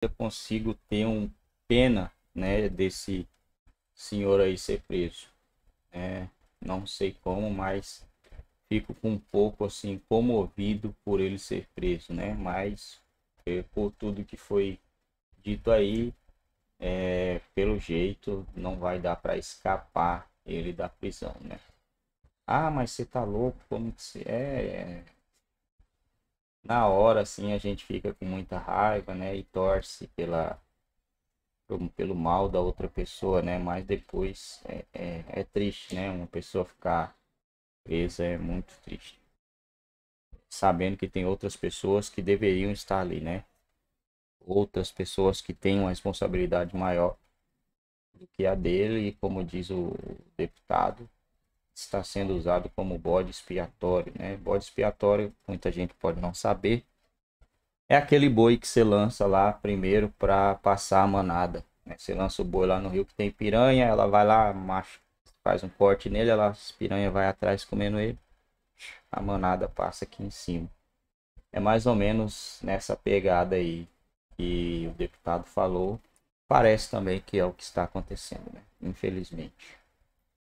eu consigo ter um pena, né, desse senhor aí ser preso. É, não sei como, mas fico um pouco assim comovido por ele ser preso, né? Mas é, por tudo que foi dito aí, é, pelo jeito não vai dar para escapar ele da prisão, né? Ah, mas você tá louco? Como que você é? é? Na hora, assim, a gente fica com muita raiva, né? E torce pela pelo mal da outra pessoa, né? Mas depois é, é, é triste, né? Uma pessoa ficar presa é muito triste. Sabendo que tem outras pessoas que deveriam estar ali, né? Outras pessoas que têm uma responsabilidade maior do que a dele, e como diz o deputado, está sendo usado como bode expiatório, né? Bode expiatório, muita gente pode não saber, é aquele boi que você lança lá primeiro para passar a manada. Né? Você lança o boi lá no rio que tem piranha, ela vai lá, macho, faz um corte nele, ela, as piranha vai atrás comendo ele, a manada passa aqui em cima. É mais ou menos nessa pegada aí que o deputado falou. Parece também que é o que está acontecendo, né? Infelizmente.